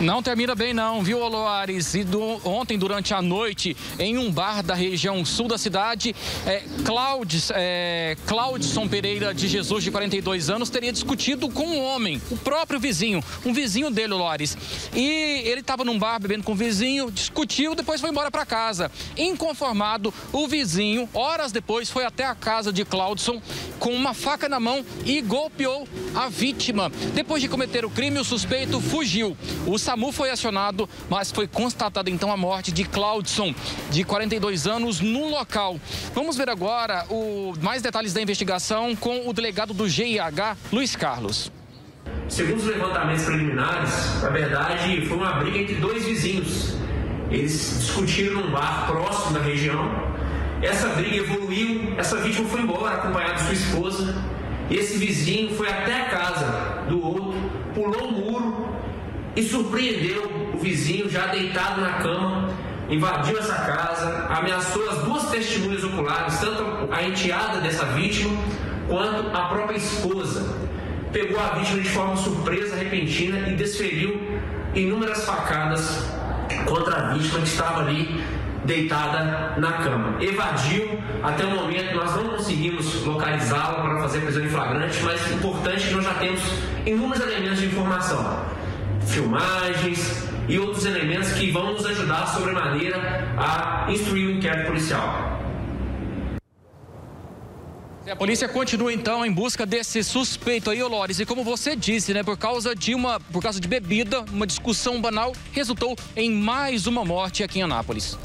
Não termina bem não, viu, Oloares? E do, ontem, durante a noite, em um bar da região sul da cidade, é, Claudes, é, Claudson Pereira de Jesus, de 42 anos, teria discutido com um homem, o próprio vizinho, um vizinho dele, Oloares. E ele estava num bar bebendo com o vizinho, discutiu, depois foi embora para casa. Inconformado, o vizinho, horas depois, foi até a casa de Claudson com uma faca na mão e golpeou a vítima. Depois de cometer o crime, o suspeito fugiu. O SAMU foi acionado, mas foi constatada então a morte de Claudson, de 42 anos, no local. Vamos ver agora o, mais detalhes da investigação com o delegado do GIH, Luiz Carlos. Segundo os levantamentos preliminares, na verdade foi uma briga entre dois vizinhos. Eles discutiram num bar próximo da região. Essa briga evoluiu, essa vítima foi embora acompanhada de sua esposa. Esse vizinho foi até a casa do outro, pulou o muro e surpreendeu o vizinho já deitado na cama, invadiu essa casa, ameaçou as duas testemunhas oculares, tanto a enteada dessa vítima quanto a própria esposa. Pegou a vítima de forma surpresa, repentina e desferiu inúmeras facadas contra a vítima que estava ali deitada na cama. Evadiu, até o momento nós não conseguimos localizá-la para fazer prisão em flagrante, mas importante que nós já temos inúmeros elementos de informação filmagens e outros elementos que vão nos ajudar sobremaneira a instruir o inquérito policial. A polícia continua então em busca desse suspeito aí, Lores. E como você disse, né, por causa de uma, por causa de bebida, uma discussão banal resultou em mais uma morte aqui em Anápolis.